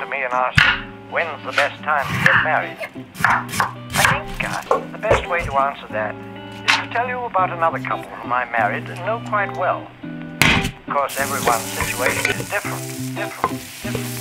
can ask, when's the best time to get married? I think the best way to answer that is to tell you about another couple whom I married and know quite well. Of course, everyone's situation is different, different, different.